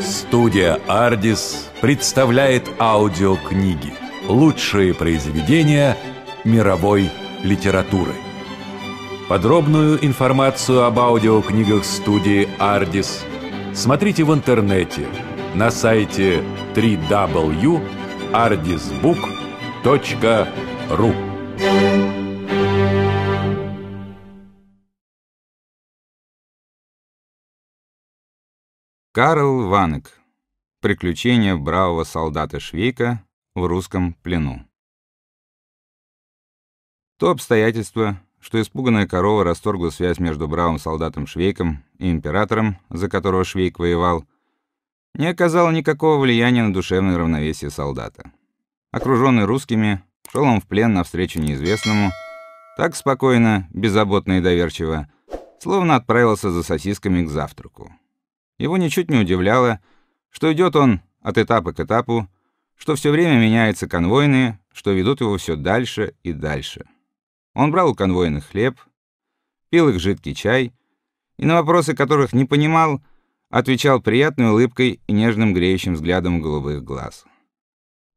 Студия «Ардис» представляет аудиокниги «Лучшие произведения мировой литературы». Подробную информацию об аудиокнигах студии «Ардис» смотрите в интернете на сайте www.ardisbook.ru Карл Ванек. Приключения бравого солдата Швейка в русском плену. То обстоятельство, что испуганная корова расторгла связь между бравым солдатом Швейком и императором, за которого Швейк воевал, не оказало никакого влияния на душевное равновесие солдата. Окруженный русскими, шел он в плен навстречу неизвестному, так спокойно, беззаботно и доверчиво, словно отправился за сосисками к завтраку. Его ничуть не удивляло, что идет он от этапа к этапу, что все время меняются конвойные, что ведут его все дальше и дальше. Он брал у конвойных хлеб, пил их жидкий чай, и на вопросы, которых не понимал, отвечал приятной улыбкой и нежным греющим взглядом голубых глаз.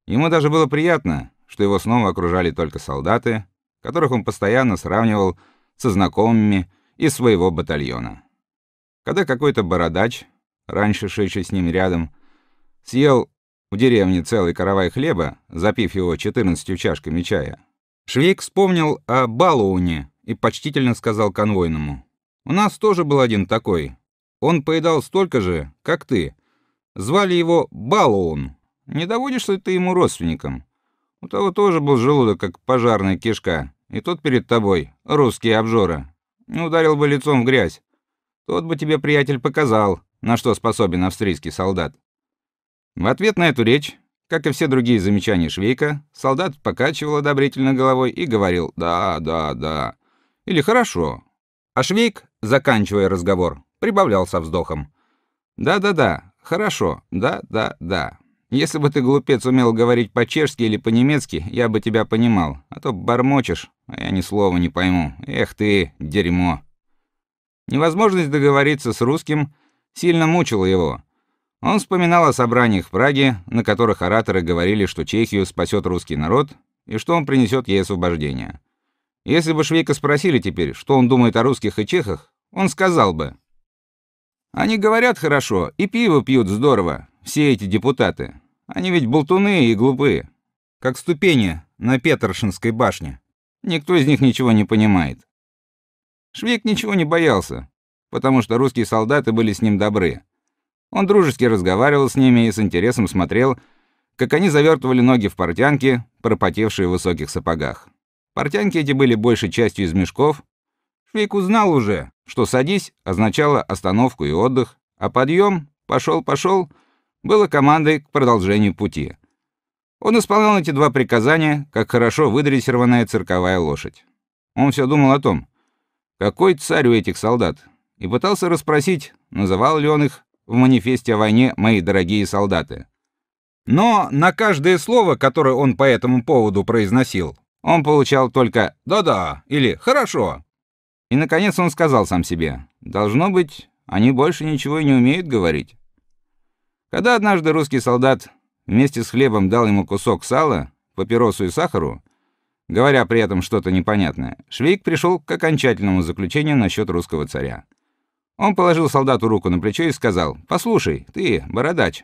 Ему даже было приятно, что его снова окружали только солдаты, которых он постоянно сравнивал со знакомыми из своего батальона. Когда какой-то бородач, раньше шедший с ним рядом, съел в деревне целый каравай хлеба, запив его 14 чашками чая. Швейк вспомнил о Балууне и почтительно сказал конвойному: "У нас тоже был один такой. Он поедал столько же, как ты. Звали его Балуун. Не доводишь ли ты ему родственником? У того тоже был желудок как пожарная кишка, и тот перед тобой, русский обжора, не ударил бы лицом в грязь. Тот бы тебе, приятель, показал, на что способен австрийский солдат. В ответ на эту речь, как и все другие замечания Швейка, солдат покачивал одобрительно головой и говорил: "Да, да, да" или "Хорошо". А Швейк, заканчивая разговор, прибавлял со вздохом: "Да-да-да, хорошо. Да-да-да. Если бы ты глупец умел говорить по-чешски или по-немецки, я бы тебя понимал. А то бормочешь, а я ни слова не пойму. Эх ты, дерьмо". Невозможность договориться с русским сильно мучила его. Он вспоминал о собраниях в Праге, на которых ораторы говорили, что Чехию спасет русский народ и что он принесет ей освобождение. Если бы Швейка спросили теперь, что он думает о русских и чехах, он сказал бы: Они говорят хорошо и пиво пьют здорово, все эти депутаты. Они ведь болтуны и глупые, как ступени на Петершинской башне. Никто из них ничего не понимает. Швейк ничего не боялся, потому что русские солдаты были с ним добры. Он дружески разговаривал с ними и с интересом смотрел, как они завертывали ноги в портянки, пропотевшие в высоких сапогах. Портянки эти были большей частью из мешков. Швейк узнал уже, что садись означало остановку и отдых, а подъем, пошел, пошел, было командой к продолжению пути. Он исполнял эти два приказания, как хорошо выдрессированная цирковая лошадь. Он все думал о том, какой царь у этих солдат, и пытался расспросить, называл ли он их в манифесте о войне мои дорогие солдаты. Но на каждое слово, которое он по этому поводу произносил, он получал только «да-да» или «хорошо». И, наконец, он сказал сам себе, «Должно быть, они больше ничего и не умеют говорить». Когда однажды русский солдат вместе с хлебом дал ему кусок сала, папиросу и сахару, Говоря при этом что-то непонятное, Швейк пришел к окончательному заключению насчет русского царя. Он положил солдату руку на плечо и сказал: "Послушай, ты, бородач,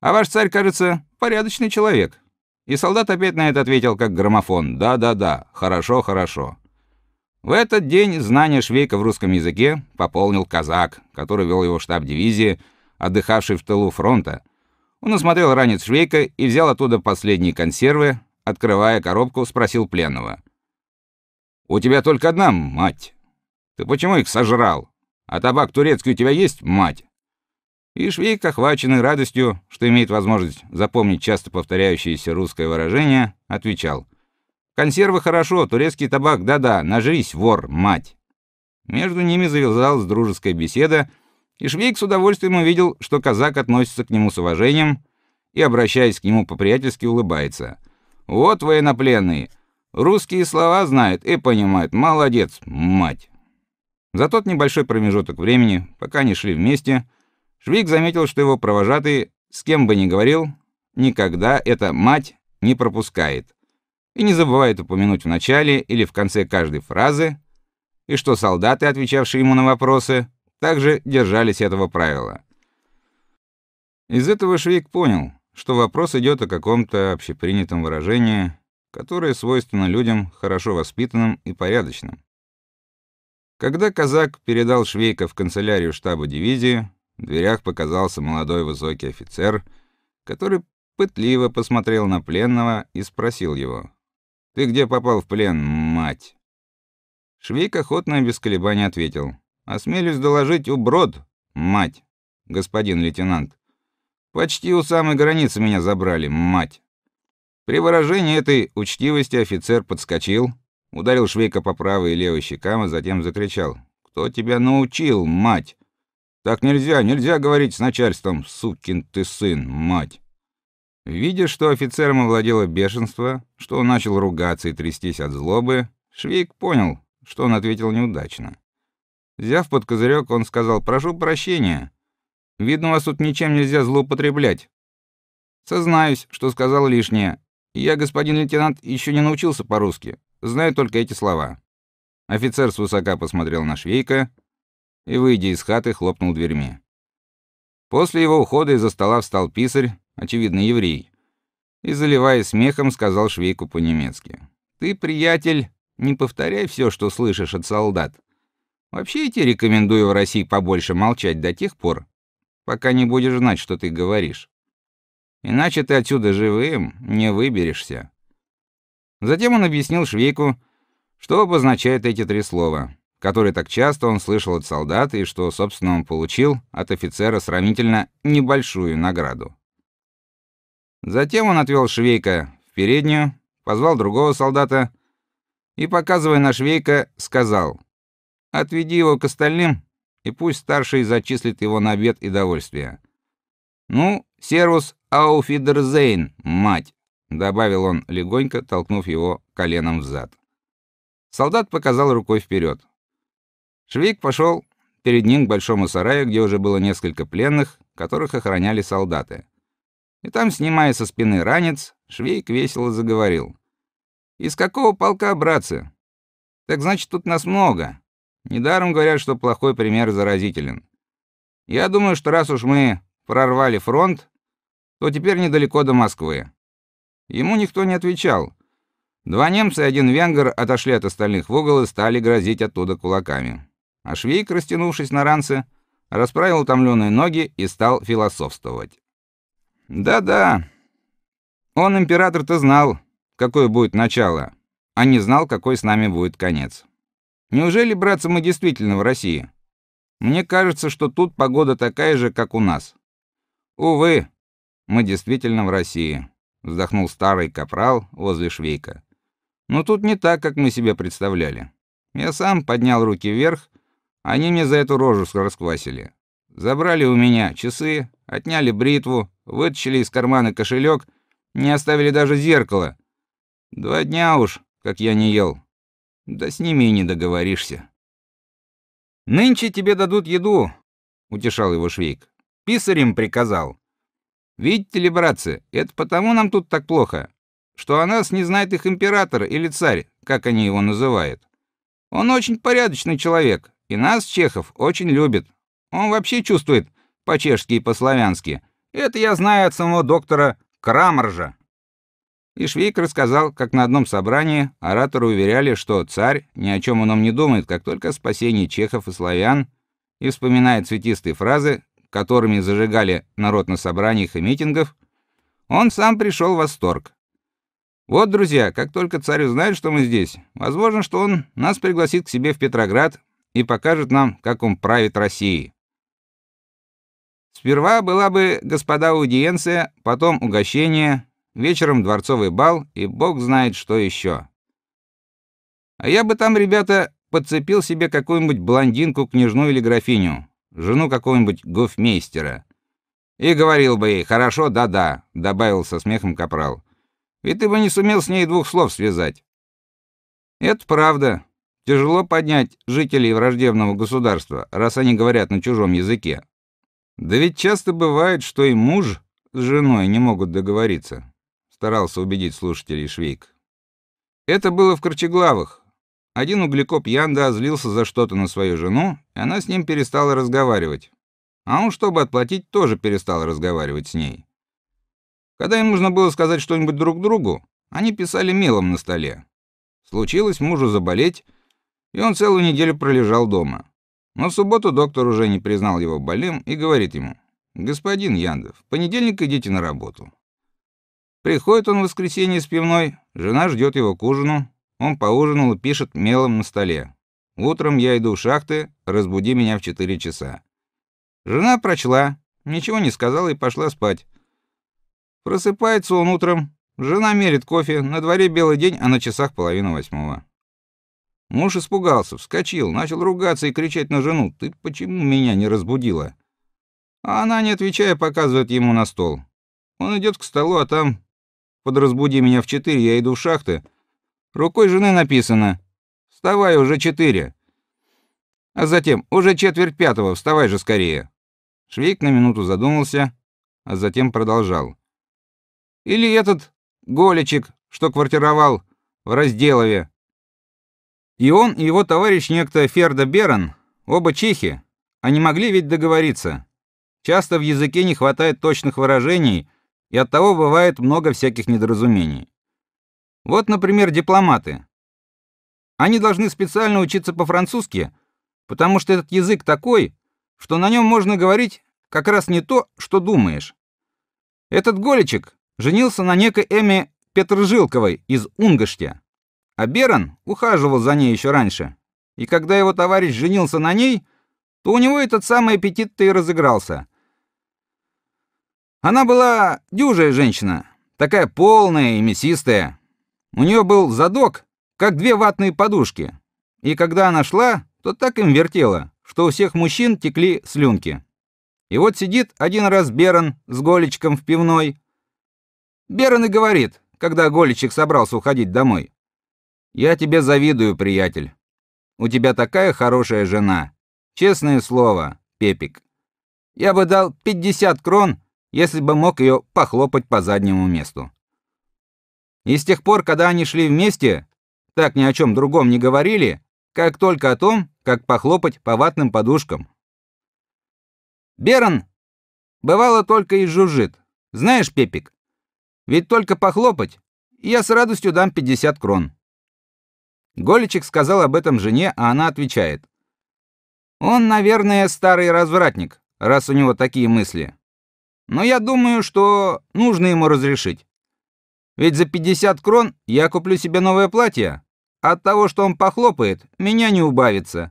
а ваш царь, кажется, порядочный человек". И солдат опять на это ответил как граммофон: "Да-да-да, хорошо, хорошо". В этот день знание Швейка в русском языке пополнил казак, который вел его штаб дивизии, отдыхавший в тылу фронта. Он осмотрел ранец Швейка и взял оттуда последние консервы, открывая коробку, спросил пленного: "У тебя только одна, мать? Ты почему их сожрал? А табак турецкий у тебя есть, мать?" И Швейк, охваченный радостью, что имеет возможность запомнить часто повторяющееся русское выражение, отвечал: "Консервы хорошо, турецкий табак, да-да, нажрись, вор, мать". Между ними завязалась дружеская беседа, и Швейк с удовольствием увидел, что казак относится к нему с уважением и, обращаясь к нему по-приятельски, улыбается. Вот военнопленный. Русские слова знает и понимает. Молодец, мать. За тот небольшой промежуток времени, пока они шли вместе, Швейк заметил, что его провожатый, с кем бы ни говорил, никогда эта мать не пропускает и не забывает упомянуть в начале или в конце каждой фразы, и что солдаты, отвечавшие ему на вопросы, также держались этого правила. Из этого Швейк понял, что вопрос идет о каком-то общепринятом выражении, которое свойственно людям хорошо воспитанным и порядочным. Когда казак передал Швейка в канцелярию штаба дивизии, в дверях показался молодой высокий офицер, который пытливо посмотрел на пленного и спросил его: "Ты где попал в плен, мать?" Швейк охотно и без колебаний ответил: "Осмелюсь доложить у Брод, мать, господин лейтенант. Почти у самой границы меня забрали, мать". При выражении этой учтивости офицер подскочил, ударил Швейка по правой и левой щекам, а затем закричал: "Кто тебя научил, мать? Так нельзя, нельзя говорить с начальством, сукин ты сын, мать". Видя, что офицером овладело бешенство, что он начал ругаться и трястись от злобы, Швейк понял, что он ответил неудачно. Взяв под козырек, он сказал: "Прошу прощения. Видно, вас тут ничем нельзя злоупотреблять. Сознаюсь, что сказал лишнее. Я, господин лейтенант, еще не научился по-русски. Знаю только эти слова. Офицер свысока посмотрел на Швейка и, выйдя из хаты, хлопнул дверьми. После его ухода из-за стола встал писарь, очевидно, еврей, и заливаясь смехом, сказал Швейку по-немецки: "Ты, приятель, не повторяй все, что слышишь от солдат. Вообще я тебе рекомендую в России побольше молчать до тех пор, пока не будешь знать, что ты говоришь. Иначе ты отсюда живым не выберешься. Затем он объяснил Швейку, что обозначают эти три слова, которые так часто он слышал от солдат и что, собственно, он получил от офицера сравнительно небольшую награду. Затем он отвел Швейка в переднюю, позвал другого солдата и, показывая на Швейка, сказал: "Отведи его к остальным, и пусть старший зачислит его на обед и довольствие. Ну, сервус Ауфидерзейн, мать, добавил он легонько, толкнув его коленом в зад. Солдат показал рукой вперед. Швейк пошел перед ним к большому сараю, где уже было несколько пленных, которых охраняли солдаты. И там, снимая со спины ранец, Швейк весело заговорил: "Из какого полка, братцы? Так значит, тут нас много. Недаром говорят, что плохой пример заразителен. Я думаю, что раз уж мы прорвали фронт, то теперь недалеко до Москвы. Ему никто не отвечал. Два немца и один венгер отошли от остальных в угол и стали грозить оттуда кулаками. А Швейк, растянувшись на ранце, расправил утомленные ноги и стал философствовать. Да-да. Он император-то знал, какое будет начало, а не знал, какой с нами будет конец. Неужели, братцы, мы действительно в России? Мне кажется, что тут погода такая же, как у нас. Увы, мы действительно в России, вздохнул старый капрал возле Швейка. Но тут не так, как мы себе представляли. Я сам поднял руки вверх, они мне за эту рожу расквасили. Забрали у меня часы, отняли бритву, вытащили из кармана кошелек, не оставили даже зеркало. Два дня уж, как я не ел. Да с ними и не договоришься. Нынче тебе дадут еду, утешал его Швейк. Писарем приказал. Видите ли, братцы, это потому нам тут так плохо, что о нас не знает их император или царь, как они его называют. Он очень порядочный человек, и нас, чехов, очень любит. Он вообще чувствует по-чешски и по-славянски. Это я знаю от самого доктора Крамаржа. И Швейк рассказал, как на одном собрании ораторы уверяли, что царь ни о чем ином не думает, как только о спасении чехов и славян, и вспоминает цветистые фразы, которыми зажигали народ на собраниях и митингах, он сам пришел в восторг. Вот, друзья, как только царь узнает, что мы здесь, возможно, что он нас пригласит к себе в Петроград и покажет нам, как он правит Россией. Сперва была бы господа аудиенция, потом угощение, вечером дворцовый бал и бог знает что еще. А я бы там, ребята, подцепил себе какую-нибудь блондинку, княжну или графиню, жену какого-нибудь гофмейстера. И говорил бы ей: "Хорошо, да-да", добавил со смехом капрал. "Ведь ты бы не сумел с ней двух слов связать. Это правда. Тяжело поднять жителей враждебного государства, раз они говорят на чужом языке. Да ведь часто бывает, что и муж с женой не могут договориться, старался убедить слушателей Швейк. Это было в Корчеглавах. Один углекоп Янда озлился за что-то на свою жену, и она с ним перестала разговаривать. А он, чтобы отплатить, тоже перестал разговаривать с ней. Когда им нужно было сказать что-нибудь друг другу, они писали мелом на столе. Случилось мужу заболеть, и он целую неделю пролежал дома. Но в субботу доктор уже не признал его больным и говорит ему: "Господин Яндов, в понедельник идите на работу". Приходит он в воскресенье с пивной, жена ждет его к ужину, он поужинал и пишет мелом на столе: "Утром я иду в шахты, разбуди меня в 4 часа". Жена прочла, ничего не сказала и пошла спать. Просыпается он утром, жена мерит кофе, на дворе белый день, а на часах половина восьмого. Муж испугался, вскочил, начал ругаться и кричать на жену: "Ты почему меня не разбудила?" А она, не отвечая, показывает ему на стол. Он идет к столу, а там под разбуди меня в четыре, я иду в шахты. Рукой жены написано: "Вставай, уже четыре". А затем: "Уже четверть пятого, вставай же скорее". Швейк на минуту задумался, а затем продолжал: "Или этот Голечек, что квартировал в Разделове, и он, и его товарищ некто Ферда Берон, оба чехи, они могли ведь договориться. Часто в языке не хватает точных выражений, и оттого бывает много всяких недоразумений. Вот, например, дипломаты. Они должны специально учиться по-французски, потому что этот язык такой, что на нем можно говорить как раз не то, что думаешь. Этот Голичек женился на некой Эме Петржилковой из Унгаштя. А Берон ухаживал за ней еще раньше. И когда его товарищ женился на ней, то у него этот самый аппетит-то и разыгрался. Она была дюжая женщина, такая полная и мясистая. У нее был задок, как две ватные подушки. И когда она шла, то так им вертела, что у всех мужчин текли слюнки. И вот сидит один раз Берон с Голичком в пивной. Берон и говорит, когда Голичек собрался уходить домой: я тебе завидую, приятель. У тебя такая хорошая жена. Честное слово, Пепик. Я бы дал 50 крон, если бы мог ее похлопать по заднему месту. И с тех пор, когда они шли вместе, так ни о чем другом не говорили, как только о том, как похлопать по ватным подушкам. Берон бывало только и жужжит. Знаешь, Пепик, ведь только похлопать, я с радостью дам 50 крон. Голичек сказал об этом жене, а она отвечает: "Он, наверное, старый развратник, раз у него такие мысли. Но я думаю, что нужно ему разрешить. Ведь за 50 крон я куплю себе новое платье. От того, что он похлопает, меня не убавится.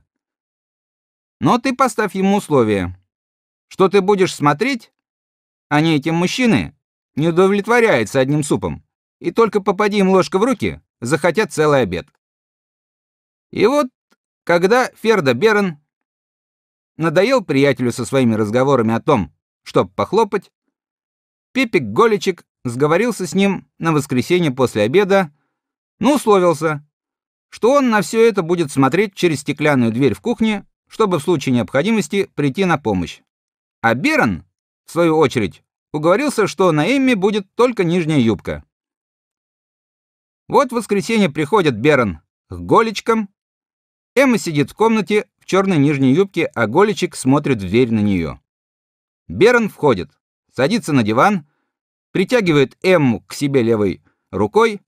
Но ты поставь ему условие, что ты будешь смотреть, а не этим мужчины не удовлетворяются одним супом. И только попади им ложка в руки, захотят целый обед. И вот, когда Ферда Берн надоел приятелю со своими разговорами о том, чтоб похлопать, Пепик Голичек сговорился с ним на воскресенье после обеда, но условился, что он на все это будет смотреть через стеклянную дверь в кухне, чтобы в случае необходимости прийти на помощь. А Берн, в свою очередь, уговорился, что на Эмме будет только нижняя юбка. Вот в воскресенье приходит Берн к Голичкам Эмма сидит в комнате в черной нижней юбке, а Голичек смотрит в дверь на нее. Берн входит, садится на диван, притягивает Эмму к себе левой рукой,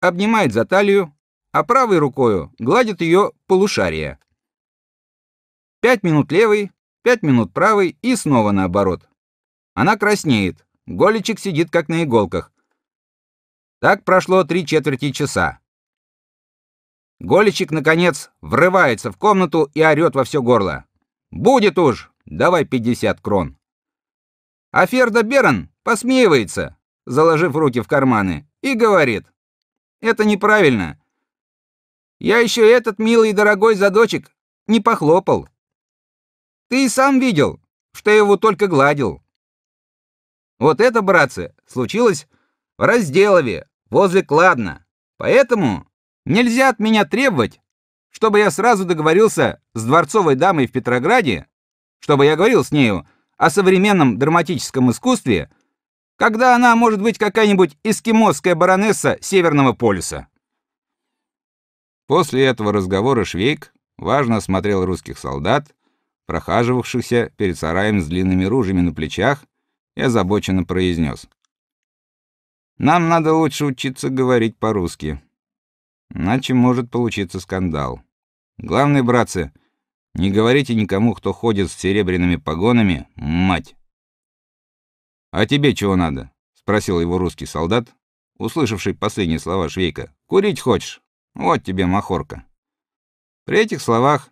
обнимает за талию, а правой рукой гладит ее полушарие. Пять минут левой, пять минут правой и снова наоборот. Она краснеет. Голичек сидит как на иголках. Так прошло три четверти часа. Голичек наконец врывается в комнату и орёт во все горло: "Будет уж, давай 50 крон". А Ферда Берн посмеивается, заложив руки в карманы, и говорит: "Это неправильно. Я еще этот милый и дорогой задочек не похлопал. Ты и сам видел, что я его только гладил". Вот это, братцы, случилось в Разделове, возле Кладна. Поэтому Нельзя от меня требовать, чтобы я сразу договорился с дворцовой дамой в Петрограде, чтобы я говорил с нею о современном драматическом искусстве, когда она может быть какая-нибудь эскимосская баронесса Северного полюса. После этого разговора Швейк важно осмотрел русских солдат, прохаживавшихся перед сараем с длинными ружьями на плечах, и озабоченно произнес: "Нам надо лучше учиться говорить по-русски, иначе может получиться скандал. Главное, братцы, не говорите никому, кто ходит с серебряными погонами, мать. А тебе чего надо? спросил его русский солдат, услышавший последние слова Швейка. Курить хочешь? Вот тебе махорка. При этих словах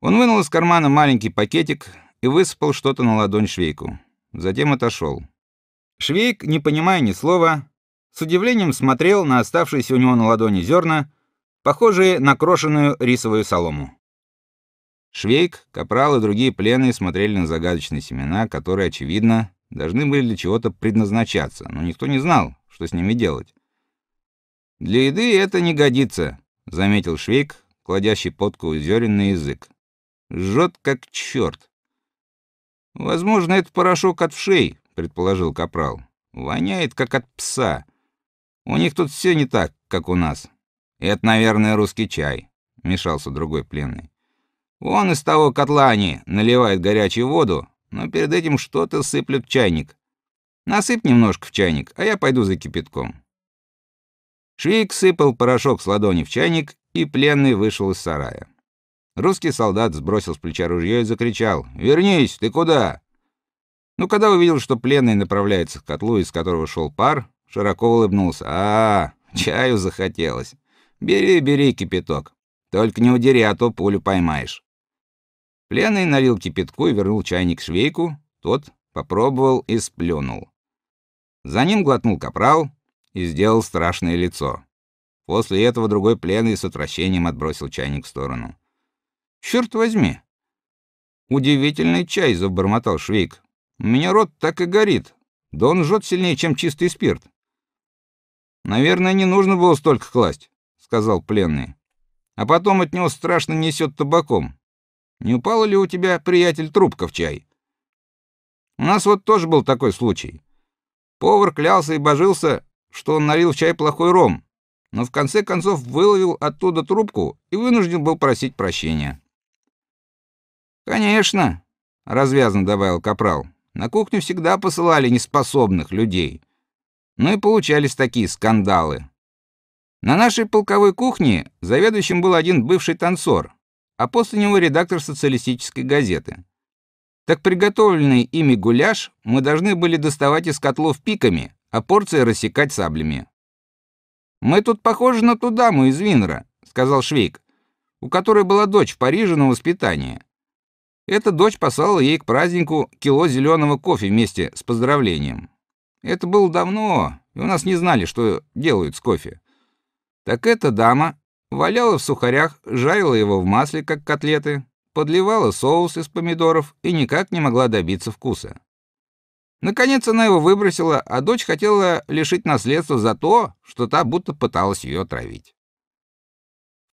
он вынул из кармана маленький пакетик и высыпал что-то на ладонь Швейку. Затем отошел. Швейк, не понимая ни слова, с удивлением смотрел на оставшиеся у него на ладони зерна, похожие на крошеную рисовую солому. Швейк, Капрал и другие пленные смотрели на загадочные семена, которые очевидно должны были для чего-то предназначаться, но никто не знал, что с ними делать. Для еды это не годится, заметил Швейк, кладящий подку зерен на язык. Жжет как черт. Возможно, это порошок от вшей, предположил Капрал. Воняет как от пса. У них тут все не так, как у нас. Это, наверное, русский чай, мешался другой пленный. Вон из того котла они наливают горячую воду, но перед этим что-то сыплют в чайник. Насыпь немножко в чайник, а я пойду за кипятком. Швейк сыпал порошок с ладони в чайник, и пленный вышел из сарая. Русский солдат сбросил с плеча ружье и закричал: "Вернись, ты куда?" Но когда увидел, что пленный направляется к котлу, из которого шел пар, широко улыбнулся. "А, чаю захотелось. Бери, бери кипяток. Только не удери, а то пулю поймаешь". Пленный налил кипятку и вернул чайник швейку, тот попробовал и сплюнул. За ним глотнул капрал, и сделал страшное лицо. После этого другой пленный с отвращением отбросил чайник в сторону. Черт возьми. Удивительный чай, забормотал Швейк. У меня рот так и горит. Да он жжет сильнее, чем чистый спирт. Наверное, не нужно было столько класть, сказал пленный. А потом от него страшно несет табаком. Не упала ли у тебя, приятель, трубка в чай? У нас вот тоже был такой случай. Повар клялся и божился, что он налил в чай плохой ром, но в конце концов выловил оттуда трубку и вынужден был просить прощения. Конечно, развязно добавил капрал. На кухню всегда посылали неспособных людей. Но и получались такие скандалы. На нашей полковой кухне заведующим был один бывший танцор, а после него редактор социалистической газеты. Так приготовленный ими гуляш мы должны были доставать из котлов пиками, а порции рассекать саблями. Мы тут похожи на ту даму из Винера, сказал Швейк, у которой была дочь в Париже на воспитание. Эта дочь послала ей к празднику кило зеленого кофе вместе с поздравлением. Это было давно, и у нас не знали, что делают с кофе. Так эта дама валяла в сухарях, жарила его в масле, как котлеты, подливала соус из помидоров и никак не могла добиться вкуса. Наконец она его выбросила, а дочь хотела лишить наследства за то, что та будто пыталась ее отравить.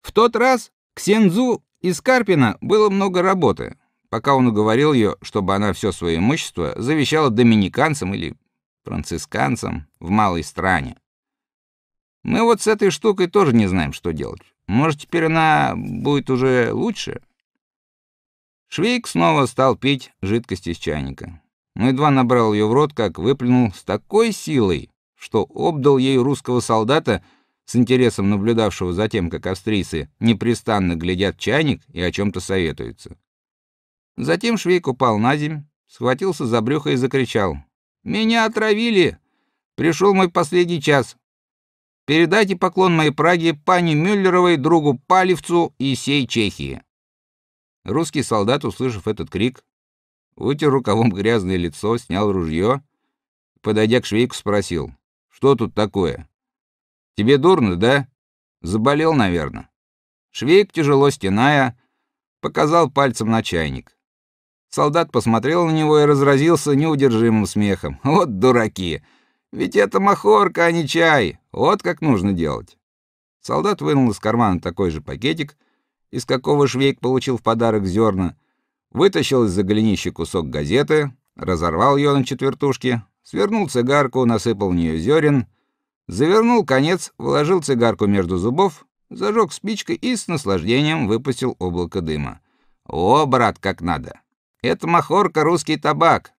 В тот раз к Сензу из Карпина было много работы, пока он уговорил ее, чтобы она все свое имущество завещала доминиканцам или францисканцам в малой стране. Мы вот с этой штукой тоже не знаем, что делать. Может, теперь она будет уже лучше? Швейк снова стал пить жидкость из чайника но едва набрал ее в рот, как выплюнул с такой силой, что обдал ею русского солдата, с интересом наблюдавшего за тем, как австрийцы непрестанно глядят в чайник и о чем то советуются. Затем Швейк упал на землю, схватился за брюхо и закричал: "Меня отравили! Пришел мой последний час. Передайте поклон моей Праге пани Мюллеровой, другу Палевцу и сей Чехии". Русский солдат, услышав этот крик, вытер рукавом грязное лицо, снял ружье, подойдя к швейку, спросил: "Что тут такое? Тебе дурно, да? Заболел, наверное?" Швейк, тяжело стеная, показал пальцем на чайник. Солдат посмотрел на него и разразился неудержимым смехом. Вот дураки. Ведь это махорка, а не чай. Вот как нужно делать. Солдат вынул из кармана такой же пакетик, из какого Швейк получил в подарок зерна, вытащил из-за голенища кусок газеты, разорвал ее на четвертушки, свернул цигарку, насыпал в нее зерен, завернул конец, вложил цигарку между зубов, зажег спичкой и с наслаждением выпустил облако дыма. О, брат, как надо. Это махорка русский табак.